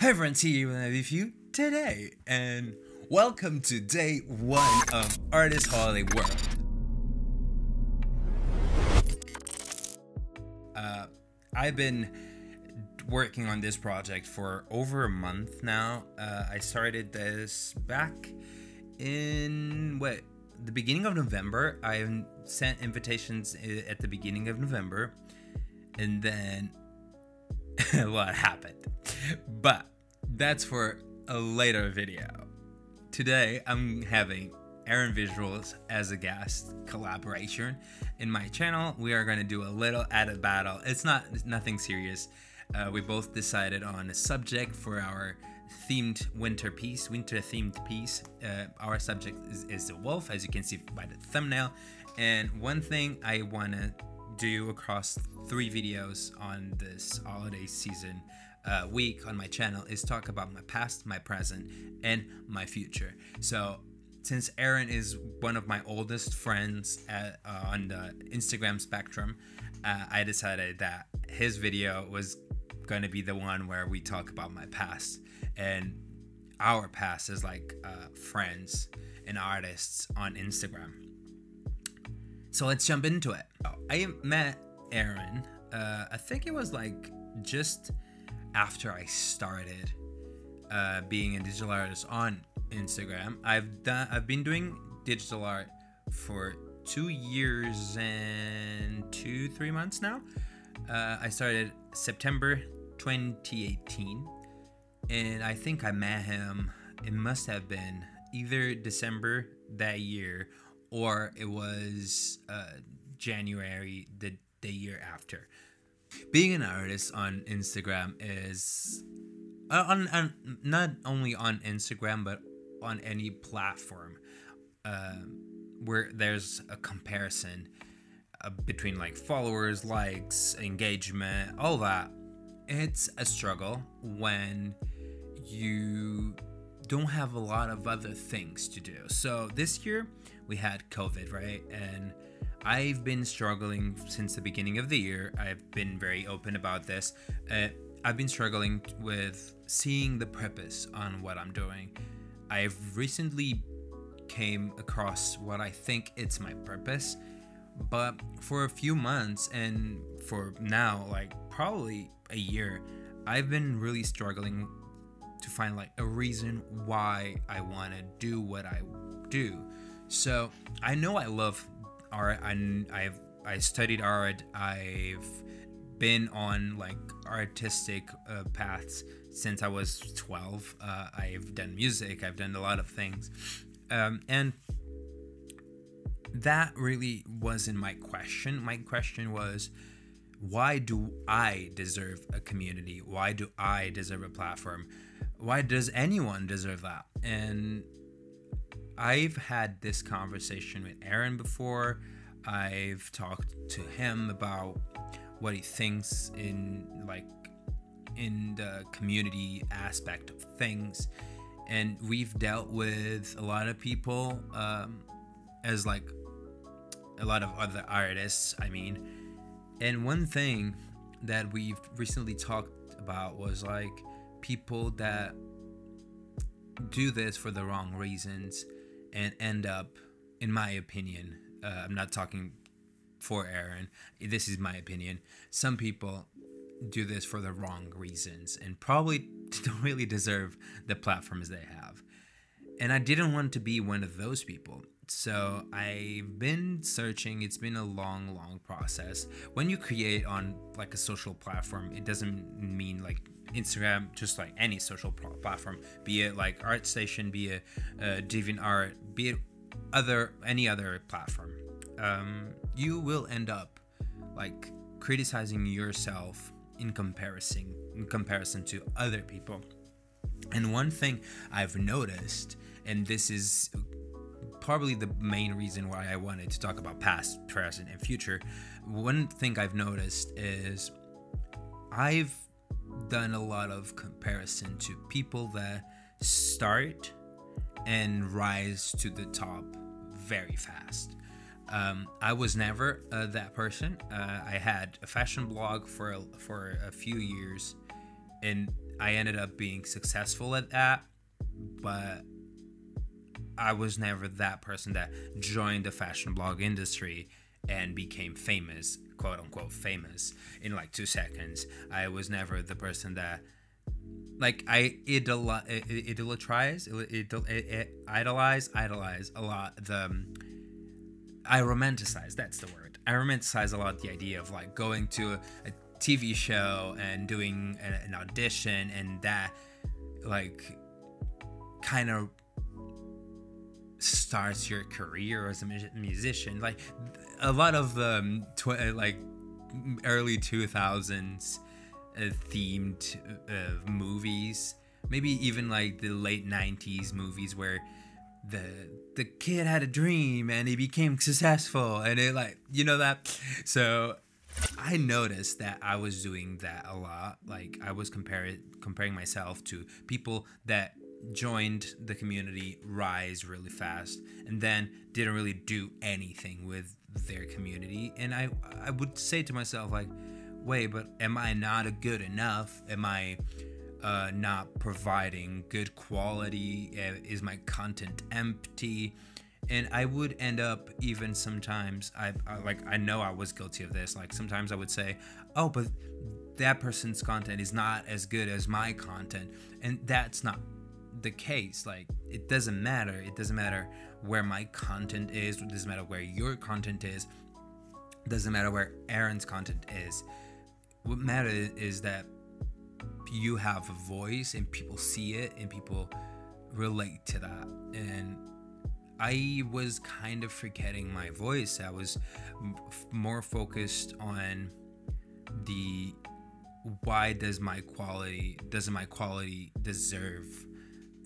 Hi everyone, see with you today, and welcome to day one of Artist Holiday World. Uh, I've been working on this project for over a month now. Uh, I started this back in what the beginning of November. I sent invitations at the beginning of November, and then what happened. But that's for a later video. Today, I'm having Aron Visuals as a guest collaboration in my channel. We are going to do a little edit battle. It's not nothing serious. Uh, we both decided on a subject for our themed winter piece, winter themed piece. Uh, our subject is, is the wolf, as you can see by the thumbnail. And one thing I want to do across three videos on this holiday season uh, week on my channel is talk about my past, my present, and my future. So since Aron is one of my oldest friends at, uh, on the Instagram spectrum, uh, I decided that his video was going to be the one where we talk about my past and our past as like uh, friends and artists on Instagram. So let's jump into it. I met Aron, uh, I think it was like just after I started uh, being a digital artist on Instagram. I've done, I've been doing digital art for two years and two, three months now. Uh, I started September 2018, and I think I met him. It must have been either December that year or it was uh, January the, the year after. Being an artist on Instagram is uh, on, on not only on Instagram but on any platform uh, where there's a comparison uh, between like followers, likes, engagement, all that. It's a struggle when you don't have a lot of other things to do. So this year we had COVID, right? And I've been struggling since the beginning of the year. I've been very open about this. Uh, I've been struggling with seeing the purpose on what I'm doing. I've recently came across what I think it's my purpose, but for a few months and for now, like probably a year, I've been really struggling to find like a reason why I want to do what I do. So I know I love art. I, I've I studied art. I've been on like artistic uh, paths since I was 12. Uh, I've done music. I've done a lot of things, um, and that really wasn't my question. My question was, why do I deserve a community? Why do I deserve a platform? Why does anyone deserve that? And I've had this conversation with Aron before. I've talked to him about what he thinks in like in the community aspect of things and we've dealt with a lot of people um, as like a lot of other artists i mean and one thing that we've recently talked about was like people that do this for the wrong reasons and end up, in my opinion, uh, I'm not talking for Aron, this is my opinion. Some people do this for the wrong reasons and probably don't really deserve the platforms they have. And I didn't want to be one of those people. So I've been searching. It's been a long, long process. When you create on like a social platform, it doesn't mean like Instagram, just like any social platform, be it like ArtStation, be it uh, DeviantArt, be it other any other platform, um, you will end up like criticizing yourself in comparison in comparison to other people. And one thing I've noticed, and this is probably the main reason why I wanted to talk about past, present, and future. One thing I've noticed is I've done a lot of comparison to people that start and rise to the top very fast. Um, I was never uh, that person. Uh, I had a fashion blog for a, for a few years, and I ended up being successful at that, but I was never that person that joined the fashion blog industry and became famous, quote unquote famous, in like two seconds. I was never the person that, like, I idol- idolize, idolize, idolize a lot. The um, I romanticize. That's the word. I romanticize a lot the idea of like going to a, a TV show and doing an audition and that, like, kind of starts your career as a musician. Like a lot of um, tw- like early 2000s uh, themed uh, movies, maybe even like the late 90s movies where the the kid had a dream and he became successful and it like you know that so I noticed that I was doing that a lot. Like I was comparing comparing myself to people that joined the community rise really fast and then didn't really do anything with their community. And i i would say to myself like wait but am i not a good enough? Am i uh, not providing good quality? Is my content empty? And i would end up even sometimes I, I like i know i was guilty of this. Like sometimes i would say oh but that person's content is not as good as my content. And that's not the case. Like it doesn't matter. It doesn't matter where my content is. It doesn't matter where your content is. It doesn't matter where Aron's content is. What matters is that you have a voice and people see it and people relate to that. And I was kind of forgetting my voice. I was more focused on the why does my quality doesn't my quality deserve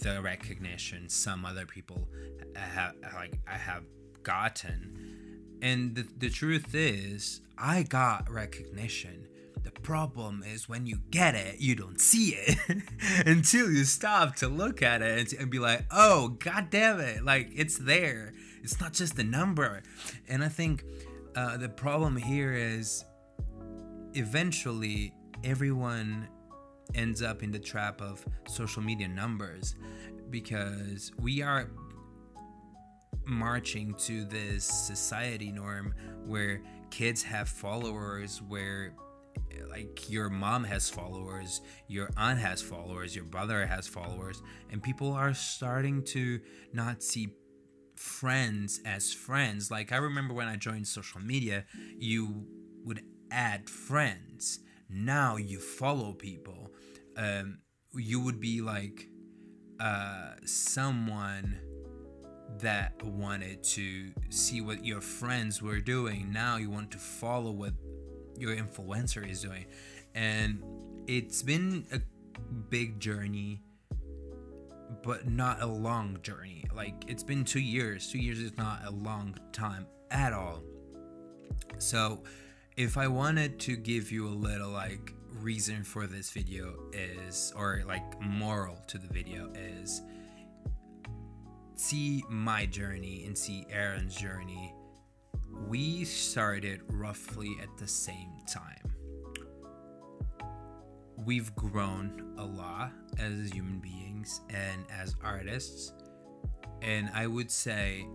the recognition some other people have like I have gotten. And the, the truth is, I got recognition. The problem is when you get it, you don't see it until you stop to look at it and, and be like, oh, god damn it. Like, it's there. It's not just a number. And I think uh, the problem here is eventually everyone ends up in the trap of social media numbers because we are marching to this society norm where kids have followers where like your mom has followers your aunt has followers your brother has followers and people are starting to not see friends as friends. Like i remember when i joined social media you would add friends now you follow people um, you would be like uh, someone that wanted to see what your friends were doing. Now you want to follow what your influencer is doing. And it's been a big journey, but not a long journey. Like it's been two years. Two years is not a long time at all. So if I wanted to give you a little like reason for this video is, or like moral to the video is, see my journey and see Aron's journey. We started roughly at the same time. We've grown a lot as human beings and as artists. And I would say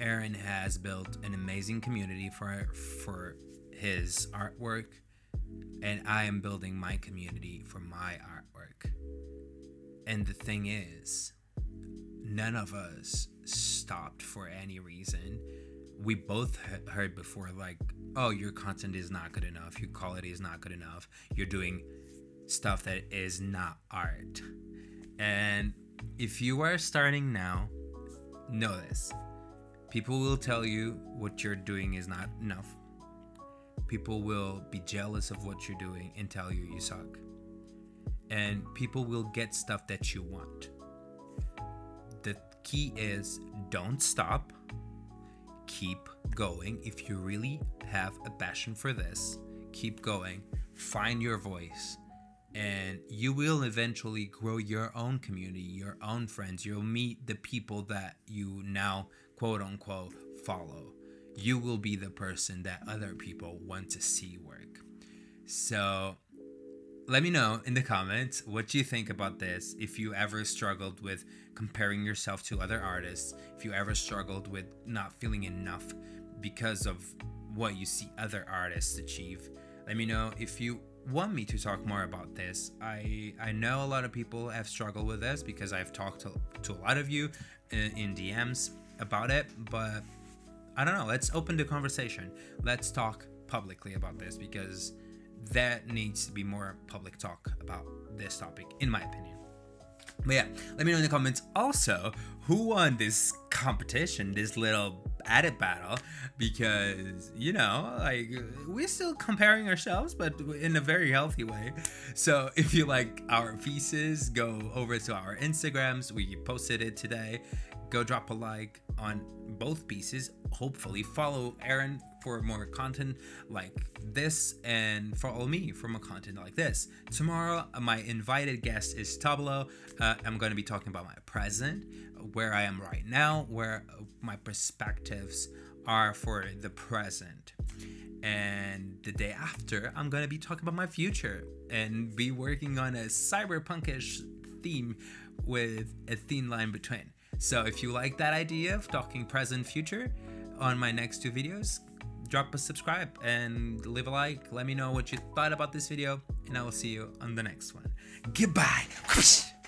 Aron has built an amazing community for for his artwork and I am building my community for my artwork. And the thing is, none of us stopped for any reason. We both heard before, like, oh, your content is not good enough, your quality is not good enough, you're doing stuff that is not art. And if you are starting now, know this people will tell you what you're doing is not enough people will be jealous of what you're doing and tell you you suck. And people will get stuff that you want. The key is don't stop, keep going. If you really have a passion for this, keep going, find your voice, and you will eventually grow your own community, your own friends. You'll meet the people that you now, quote unquote, follow you will be the person that other people want to see work. So let me know in the comments what you think about this. If you ever struggled with comparing yourself to other artists, if you ever struggled with not feeling enough because of what you see other artists achieve. Let me know if you want me to talk more about this. I I know a lot of people have struggled with this because I've talked to, to a lot of you uh, in, in DMs about it, but I don't know. Let's open the conversation. Let's talk publicly about this because there needs to be more public talk about this topic, in my opinion. But yeah, let me know in the comments also who won this competition, this little edit battle, because you know, like we're still comparing ourselves, but in a very healthy way. So if you like our pieces, go over to our Instagrams. We posted it today. Go drop a like on both pieces. Hopefully, follow Aron for more content like this and follow me for more content like this. Tomorrow, my invited guest is Tablo. Uh, I'm going to be talking about my present, where I am right now, where my perspectives are for the present. And the day after, I'm to be talking about my future and be working on a cyberpunkish theme with a thin line between. So if you like that idea of talking present future on my next two videos, drop a subscribe and leave a like. Let me know what you thought about this video, and I will see you on the next one. Goodbye.